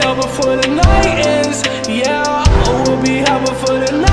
tell before the night ends. Yeah, we'll be happy for the night.